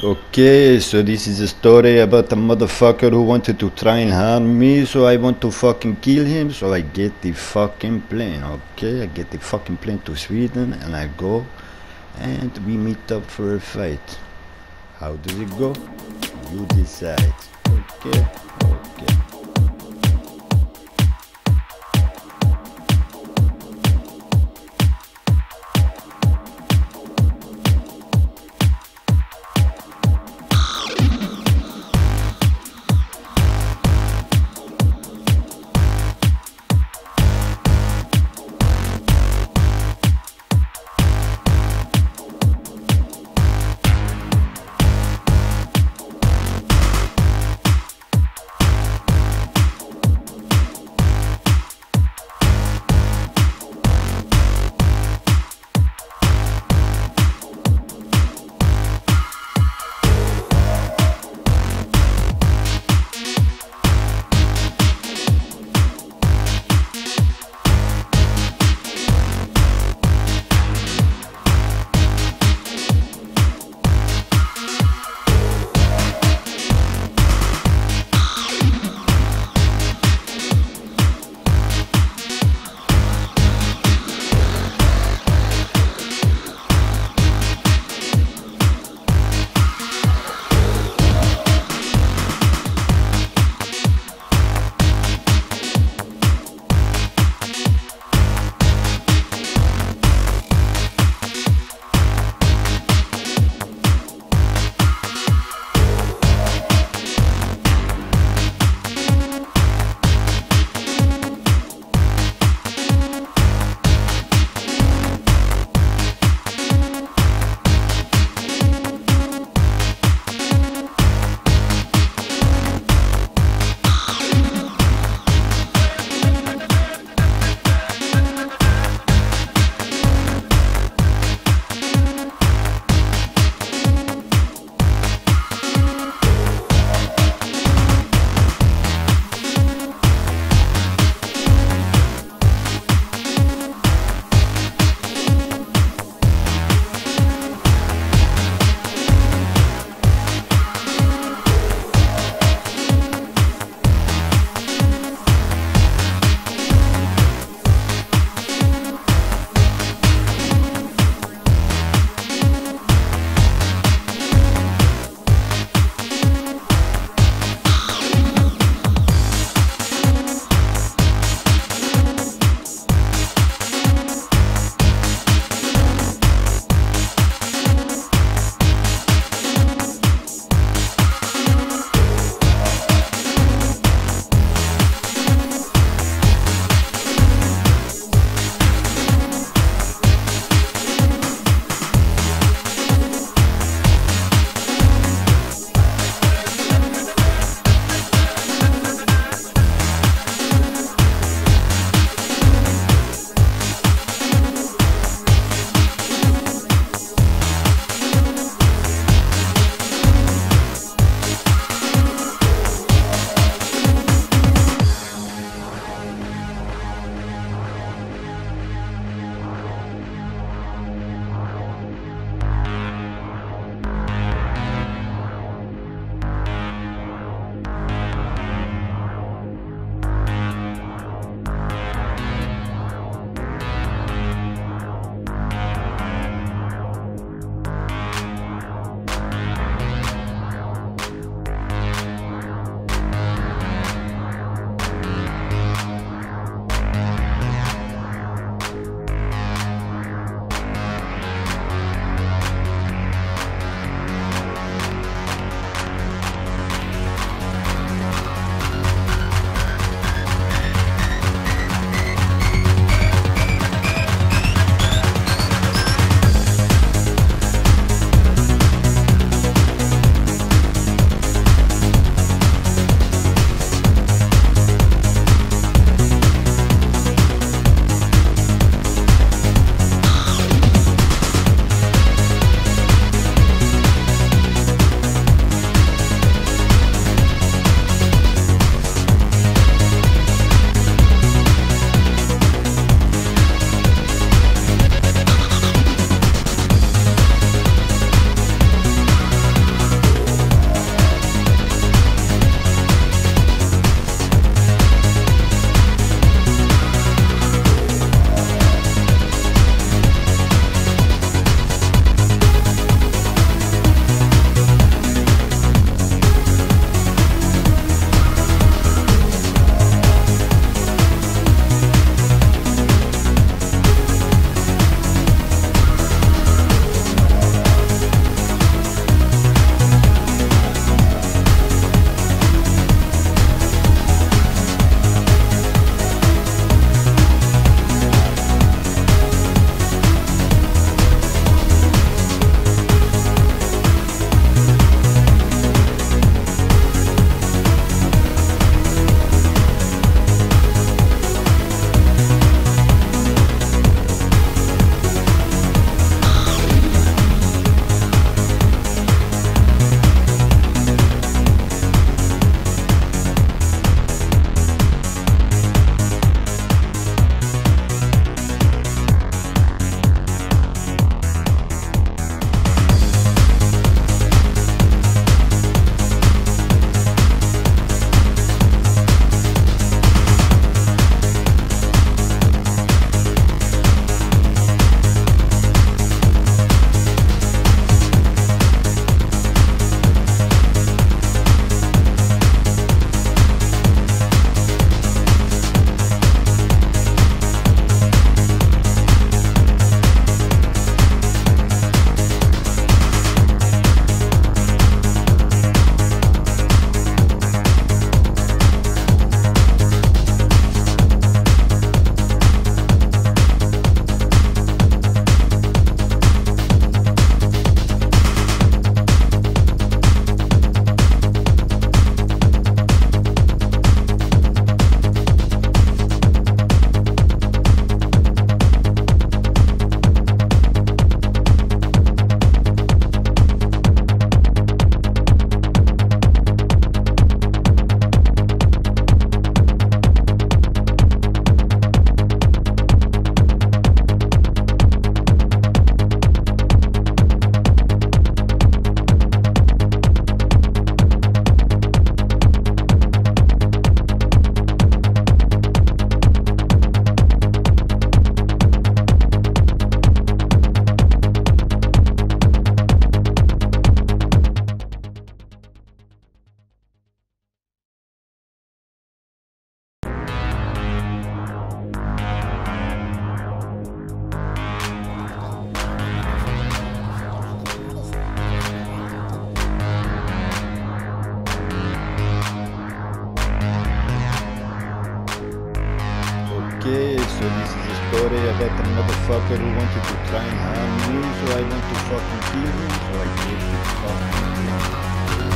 Okay, so this is a story about a motherfucker who wanted to try and harm me, so I want to fucking kill him, so I get the fucking plane, okay? I get the fucking plane to Sweden and I go and we meet up for a fight. How does it go? You decide. Okay, motherfucker who wanted to try and harm me, so I want to fucking kill him, so I his fucking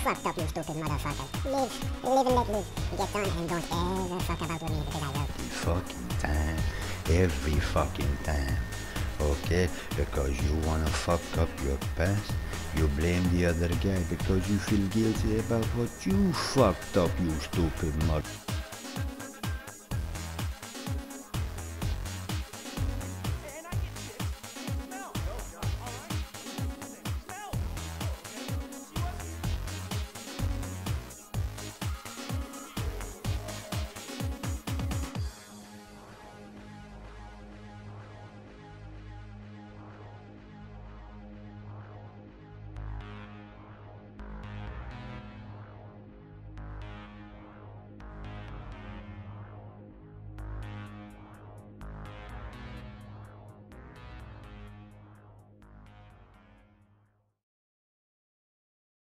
fucked up, you stupid motherfucker. Live, live and let live. Get on and don't ever fuck about with me because I love you. fucking time. Every fucking time. Okay? Because you wanna fuck up your past. You blame the other guy because you feel guilty about what you fucked up, you stupid mother.